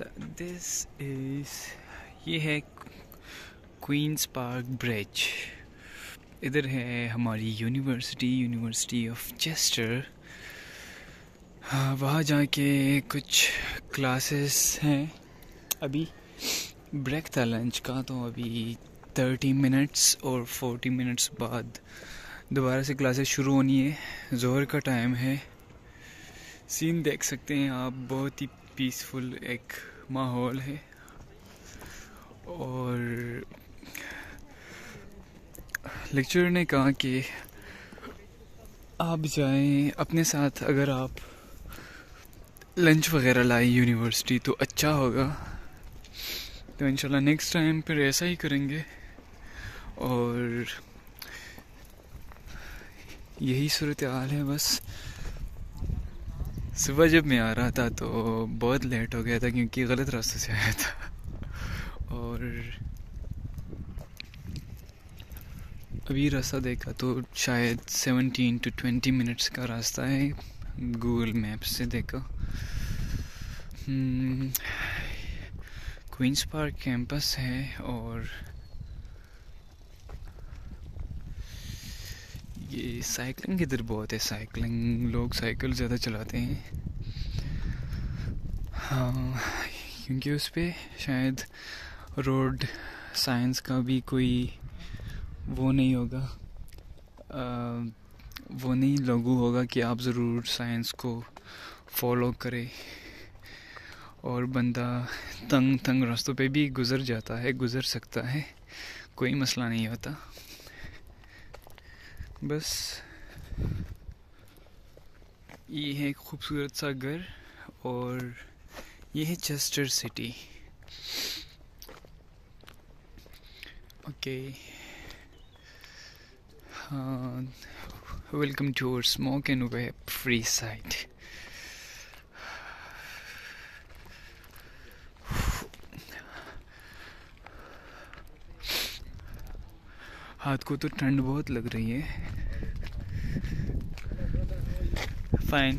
This is ये है queen's park bridge इधर है हमारी यूनिवर्सिटी यूनिवर्सिटी ऑफ़ चेस्टर वहाँ जाके कुछ क्लासेस हैं। अभी ब्रेक था लंच का तो अभी थर्टी मिनट्स और फोर्टी मिनट्स बाद दोबारा से क्लासेस शुरू होनी है। जोहर का टाइम है। सीन देख सकते हैं आप, बहुत ही पीसफुल एक माहौल है। और लेक्चर ने कहा कि आप जाएँ, अपने साथ अगर आप लंच वगैरह लाए यूनिवर्सिटी तो अच्छा होगा। तो इंशाल्लाह नेक्स्ट टाइम फिर ऐसा ही करेंगे। और यही सूरत हाल है बस। सुबह जब मैं आ रहा था तो बहुत लेट हो गया था क्योंकि गलत रास्ते से आया था। और अभी रास्ता देखा तो शायद 17 टू 20 मिनट्स का रास्ता है। गूगल मैप से देखा। क्वींस पार्क कैंपस है और ये साइकिलिंग इधर बहुत है? साइकिलिंग लोग साइकिल ज़्यादा चलाते हैं। हाँ क्योंकि उस पर शायद रोड साइंस का भी कोई वो नहीं होगा। आ, वो नहीं लागू होगा कि आप ज़रूर साइंस को फॉलो करें। और बंदा तंग तंग रास्तों पे भी गुज़र जाता है गुज़र सकता है। कोई मसला नहीं होता। बस। ये है एक खूबसूरत सा घर और ये है चेस्टर सिटी ओके हाँ welcome to our smoke and vape free site हाथ को तो ठंड बहुत लग रही है। फाइन